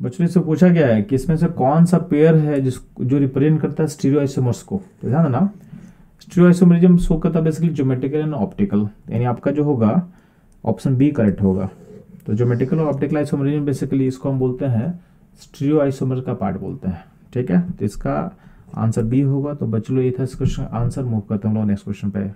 बच्चों से पूछा गया है कि इसमें से कौन सा पेयर है जिस, जो रिप्रेजेंट करता है स्टीरियो आइसोमर्स को तो ध्यान देना स्टीरियो आइसोमरिज्म शो करता है बेसिकली ज्योमेट्रिकल एंड ऑप्टिकल यानी आपका जो होगा ऑप्शन बी करेक्ट होगा। तो ज्योमेट्रिकल और ऑप्टिकल आइसोमरिज्म बेसिकली इसको हम बोलते हैं स्टीरियो आइसोमर का पार्ट बोलते हैं। ठीक है? तो इसका आंसर बी होगा। तो बच्चों ये था इस क्वेश्चन आंसर मूव करते हम लोग नेक्स्ट क्वेश्चन पे।